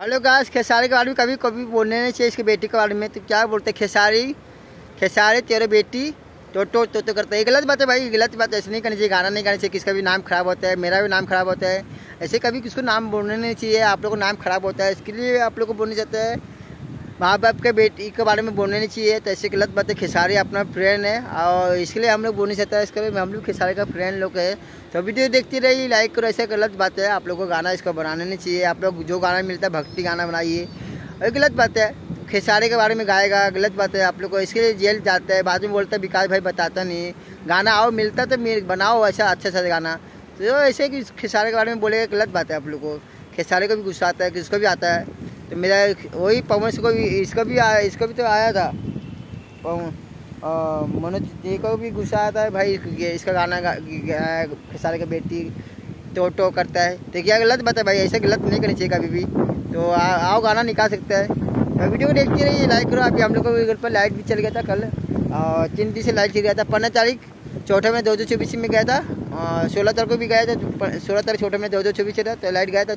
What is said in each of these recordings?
Hello guys Khesari के बारे में कभी कभी बोलने नहीं चाहिए इसके बेटी के बारे में। तो क्या बोलते हैं खेसारी? खेसारी तेरे बेटी? तो तो तो, तो करते हैं। गलत बात है भाई गलत बात ऐसे नहीं करनी चाहिए गाना नहीं गाना चाहिए किसका भी नाम खराब होता है मेरा भी नाम खराब होता है। ऐसे कभी किसको नाम बोलने नहीं चाहिए आप लोग को नाम खराब होता है इसके लिए आप लोग को बोलने चाहते हैं। माँ बाप के बेटी के बारे में बोलने नहीं चाहिए तो ऐसे गलत बात है खेसारी अपना फ्रेंड है, और इसके लिए हम लोग बोल नहीं सकते इसके लिए हम लोग खेसारी का फ्रेंड लोग है तो वीडियो देखती रही लाइक करो, ऐसे गलत बात है, आप लोग को गाना इसको बनाने नहीं चाहिए, आप लोग जो गाना मिलता है, भक्ति गाना बनाइए, और गलत बात है, खेसारी के बारे में गाएगा, गलत बात है, आप लोग को इसके लिए जेल जाता है, बाद में बोलता है, विकास भाई बताता नहीं, गाना आओ, मिलता तो बनाओ ऐसा अच्छा सा गाना तो ऐसे कि खेसारी के बारे में बोलेगा, गलत बात है आप लोग को, खेसारी को भी गुस्सा आता है, किसको भी आता है तो मेरा वही पवन को भी इसका भी आया इसका भी तो आया था। पवन मनोज जी को भी गुस्सा आता है भाई इसका गाना गा, खेसारे का बेटी टो टो करता है। तो क्या गलत बात है भाई ऐसा गलत नहीं करनी चाहिए कभी भी। तो आ, आओ गाना निकाल सकता है। तो वीडियो को देखते रहिए लाइक करो। अभी हम लोग को घर पर लाइट भी चल गया था कल। और दिन से लाइट चल गया था। पंद्रह तारीख चौथे में दो दो चौबीस में गया था। सोलह तारीख को भी गया था सोलह तारीख छोटे में दो दो चौबीस था तो लाइट गया था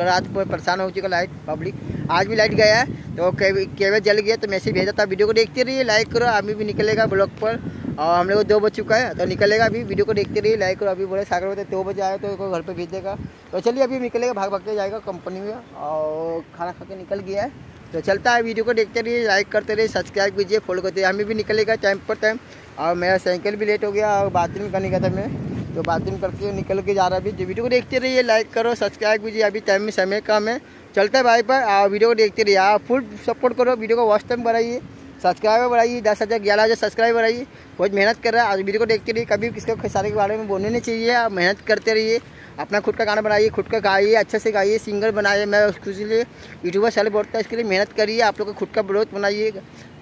रात को परेशान हो चुका लाइट पब्लिक आज भी लाइट गया है तो केवल जल गया तो मैसेज भेजा था वीडियो को देखते रहिए लाइक करो, अभी भी निकलेगा ब्लॉग पर। और हम लोग को दो बज चुका है तो निकलेगा अभी वीडियो को देखते रहिए लाइक करो, अभी बोले सागर बोलते दो बजे आए तो घर पर भेज देगा तो चलिए, अभी निकलेगा, भाग भाग के जाएगा कंपनी में, और खाना खा के निकल गया है। तो चलता है वीडियो को देखते रहिए लाइक करते रहिए सब्सक्राइब कीजिए फॉलो करते रहिए। हमें भी निकलेगा टाइम पर टाइम और मेरा साइकिल भी लेट हो गया, और बाथरूम करने का था मैं। तो बाथरूम करके निकल के जा रहा है अभी। वीडियो को देखते रहिए लाइक करो सब्सक्राइब कीजिए। अभी टाइम में समय कम है। चलते हैं भाई पर। और वीडियो को देखते रहिए। आप फुल सपोर्ट करो। वीडियो को वॉच टाइम बढ़ाइए। सब्सक्राइबर बढ़ाइए। दस हज़ार, ग्यारह हज़ार सब्सक्राइबर बढ़ाइए। बहुत मेहनत कर रहा है। आज वीडियो को देखते रहिए। कभी किसको खसारे के बारे में बोलने नहीं चाहिए। आप मेहनत करते रहिए। अपना खुद का गाना बनाइए, खुद का गाइए, अच्छे से गाइए सिंगर बनाइए। मैं उसके लिए यूट्यूबर सेल बोलता है। इसके लिए मेहनत करिए। आप लोग को खुद का ब्रोथ बनाइए।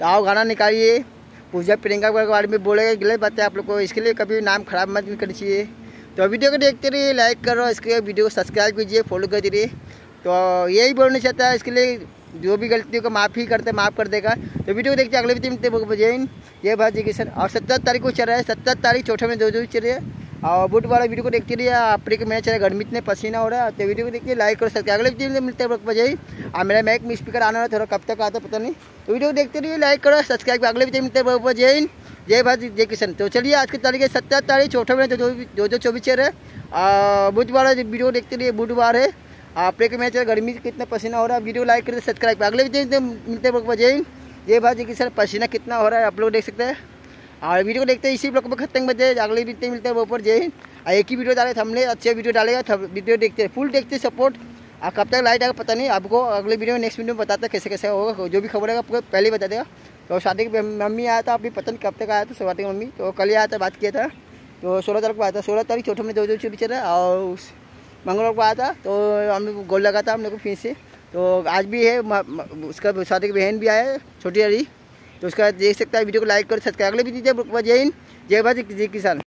आओ गाना निकालिए। पूजा प्रियंका के बारे में बोलेगा गलत बात आप लोग को इसके लिए कभी नाम खराब मत करनी चाहिए। तो वीडियो को देखते रहिए लाइक करो, इसके वीडियो को सब्सक्राइब कीजिए फॉलो कर दीजिए तो यही बोलना चाहता है, इसके लिए जो भी गलतियों को माफ़ ही करते, माफ़ कर देगा। तो वीडियो को देखते अगले भी बजे ये बात जी सर और सत्तर तारीख को चल रहा है सत्तर तारीख चौथे में दो दो चल रही है। और बुट वाला वीडियो को देखते रहिए। आपरे के मैच है, गर्मी इतने पसीना हो रहा है तो वीडियो को देखिए लाइक कर सकते अगले वीडियो मिलते हैं बजे और मेरा मैक में स्पीकर आना है थोड़ा कब तक आता पता नहीं। तो वीडियो को देखते रहिए लाइक करो सब्सक्राइब अगले वीडियो मिलते हैं बजे जय भाई जय किशन तो चलिए, आज की तारीख है सत्तर तारीख चौथे में दो दो चौबीस चल रहे हैं बुधवार वीडियो देखते रहिए, बुधवार है। आप के मैच गर्मी कितना पसीना हो रहा है, वीडियो लाइक करके सब्सक्राइब अगले वीडियो मिलते हैं बजे जय बात जय सर पसीना कितना हो रहा है, आप लोग देख सकते हैं। और वीडियो को देखते हैं इसी ब्लॉग में खत्म बजे अगले वीडियो मिलते हैं। वो पर जय और एक ही वीडियो डाले हमने। अच्छे वीडियो डालेगा वीडियो देखते हैं। फुल देखते सपोर्ट। और कब तक लाइट आएगा पता नहीं। आपको अगले वीडियो में नेक्स्ट वीडियो में बताता कैसे कैसे होगा। जो भी खबर है, आपको पहले बता देगा। तो शादी की मम्मी आया था अभी पता नहीं कब तक आया था? की मम्मी। तो कल ही आया था, बात किया था। तो सोलह तारीख को आया था। सोलह तारीख चौथे में दो दो चौबीस रहा और मंगलवार को आया था। तो हमने गोल लगा था हम लोग को फ़ीस से। तो आज भी है। उसका शादी की बहन भी आया है, छोटी वाली। तो उसका देख सकता है वीडियो को लाइक कर सकते अगले भी जय जय किसान।